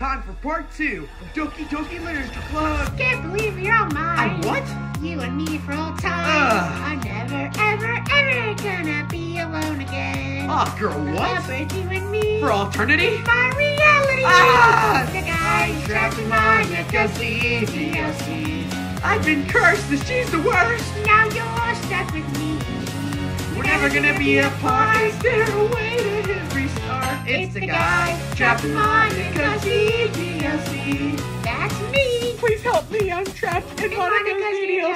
Time for part two of Doki Doki Literature Club. Can't believe you're all I mine. what? You and me for all time. I'm never, ever, ever gonna be alone again. Aw, girl, what? with you and me. For eternity? my reality. Ah! The guy trapped in my neck of DLC. I've been cursed that she's the worst. Now you're stuck with me. We're never gonna be apart. Is there It's the guy trapped in my neck of DLC. That's me. Please help me. I'm trapped in In Monika's Monika's.